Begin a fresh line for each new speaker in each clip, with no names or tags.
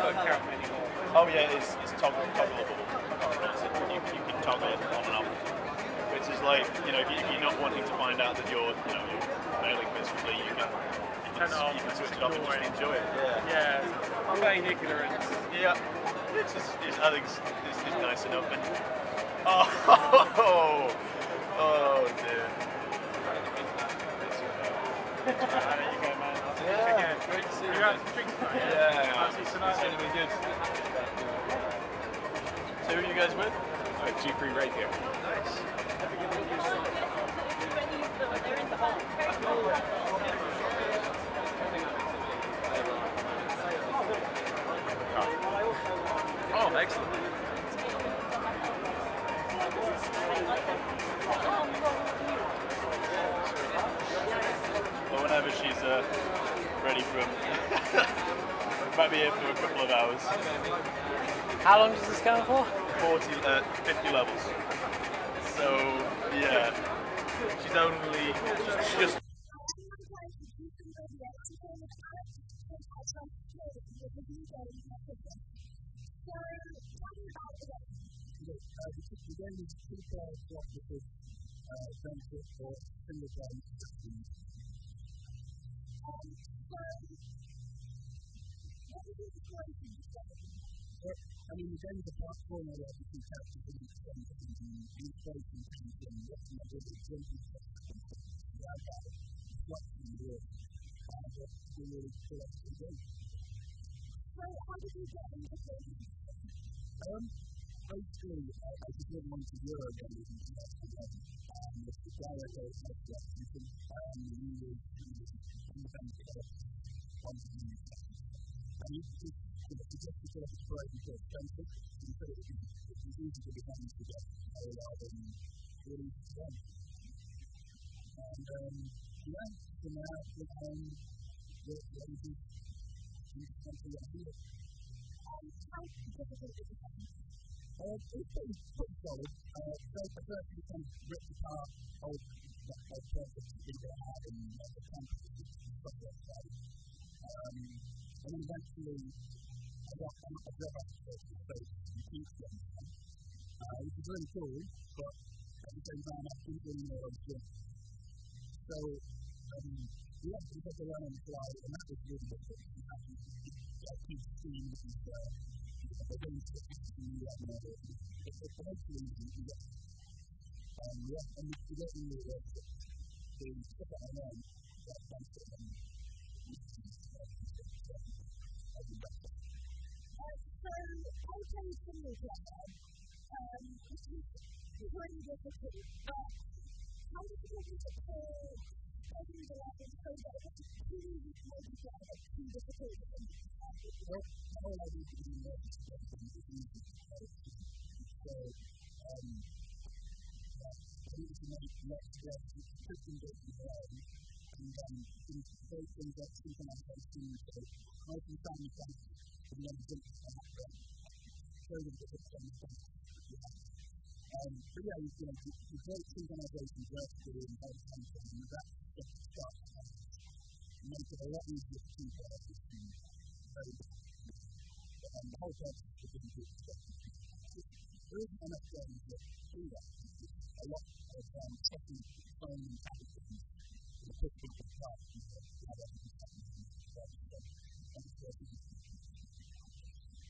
don't count anymore.
Oh yeah, it's, it's toggle, toggleable. You, you can toggle it on and off. Which is like, you know, if, you, if you're not wanting to find out that you're, you know, you're failing miserably, you can, you can,
off,
you can switch it off and just enjoy it. Yeah.
Yeah, feign ignorance.
Yeah. It's just, it's, I think it's, it's, it's nice enough. And, oh, oh dear.
there you go, man.
Yeah,
Again.
Great to see
You're
you.
out for drinks tonight,
Yeah,
I'll see you tonight.
It's going to be good. So who are you guys with?
Uh, G3 Radio.
Nice. Oh, excellent. Well, whenever she's uh, ready from, might be here for a couple of hours.
How long does this go for?
40, uh, 50 levels. So, yeah, she's only, she's just
I mean, the game's a platform where you can capture the extent of the inspiration comes from what's not really drinking. Like that, in the world. And what's really correct to do. So, how did you get into gaming? Um, basically, I, I just didn't want to Euro again with the last game. Um, with the I got at the season, um, we were independent of one of the and you just, you know, just because it's right into expensive, you say it was easy to become to get a lot of really. And, um, yeah, so now, um, the, the, the, the, that. Um, how difficult is it? Uh, it's pretty, solid. Uh, so the first few times ripped apart old purpose to do that out in the and stuff like that. Um, and eventually, I got I a job after the in. Uh, which is really cool, but at the same time, I didn't really know what I was doing. So, um, we got to learn on the fly, and that was really good. Like, keep seeing these, uh, the things that actually no idea. It's do that. Um, and we we get really good. So, you put that on, that's something, how can
you see each other? Um, this is really difficult, but how do you get into play spending the life in so that it's really, really difficult to difficult to
be What all I need to do now is to get into the So, um, I need to make lots of work to put them in the way and um, things, those things that people are facing, so I can find myself and to the things you. Um, but yeah, you know, you, you break synchronization and that's the start of it. It makes it a lot easier to keep it, it's very and the whole purpose of the video is that there isn't enough that do that. A lot of um, checking phone and tablet games will put people apart and how that can happen in the. So,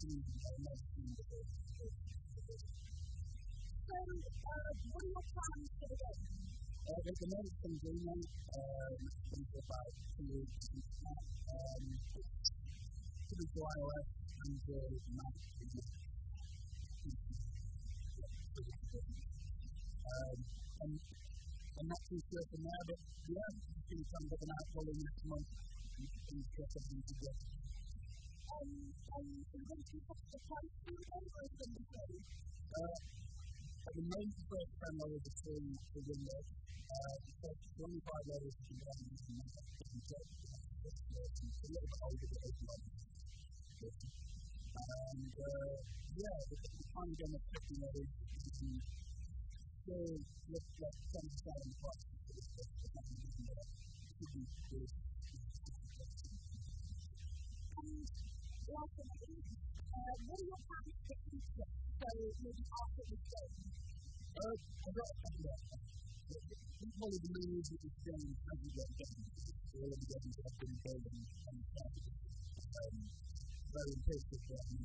Uh, there's another thing going on, um, it's about two weeks. Um, pretty cool iOS, and the Mac is Um, and I'm not too sure from there, but yeah, it's going to come with an iPhone next month. I'm sure something to get
um, um, and then people just try to do it over again.
Uh, the main first time I was in the window, uh, it 25 hours to get on this and that doesn't get it's a little bit older than it's not. And, uh, yeah, the, the time again of 50 hours is still look like 77 plus. It's not even there. It should be good
luckily, uh, when you're having to eat it, so maybe after the show.
Uh, I'm not saying that. It's one of the main reasons it's been something that done. All of the others have been going on Saturday. Um, very impressive that um,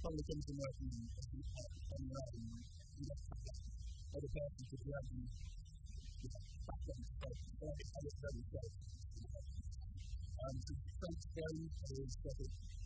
some of the things in writing and writing, you know, other person could write and back on the stage. So it's very, very, very, very, um, the French film is that it's